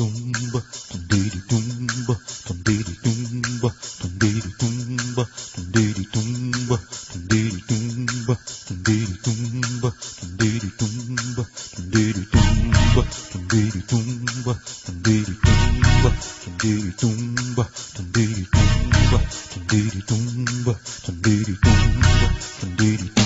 tumba, tundiri tumba, tundiri tumba, tundiri tumba, tundiri tumba, tundiri tumba, tundiri tumba, tundiri tumba, tundiri tumba, tundiri tumba, tundiri tumba, tundiri tumba, tundiri tumba, tundiri tumba, tundiri tumba, tundiri tumba.